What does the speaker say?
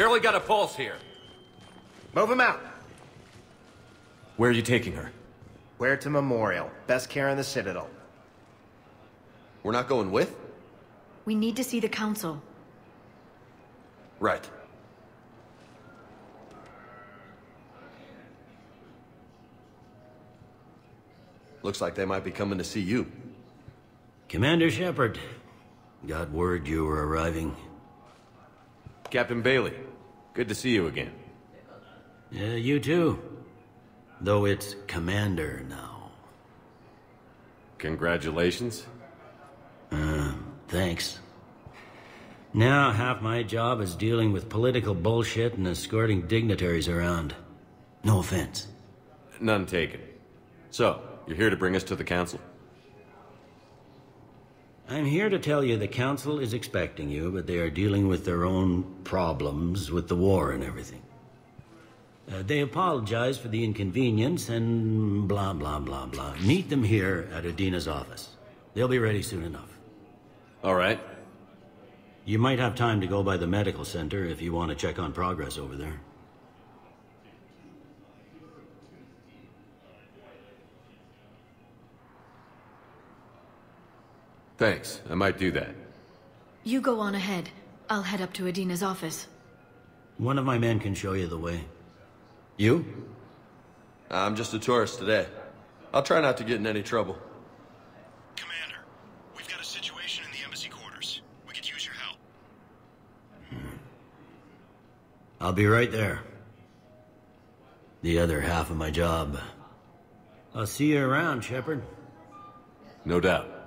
barely got a pulse here. Move him out. Where are you taking her? Huerta Memorial. Best care in the Citadel. We're not going with? We need to see the Council. Right. Looks like they might be coming to see you. Commander Shepard, got word you were arriving. Captain Bailey, good to see you again. Yeah, you too. Though it's Commander now. Congratulations. Uh, thanks. Now, half my job is dealing with political bullshit and escorting dignitaries around. No offense. None taken. So, you're here to bring us to the Council? I'm here to tell you the Council is expecting you, but they are dealing with their own problems with the war and everything. Uh, they apologize for the inconvenience and blah, blah, blah, blah. Meet them here at Udina's office. They'll be ready soon enough. All right. You might have time to go by the medical center if you want to check on progress over there. Thanks. I might do that. You go on ahead. I'll head up to Udina's office. One of my men can show you the way. You? I'm just a tourist today. I'll try not to get in any trouble. Commander, we've got a situation in the embassy quarters. We could use your help. Hmm. I'll be right there. The other half of my job. I'll see you around, Shepard. No doubt.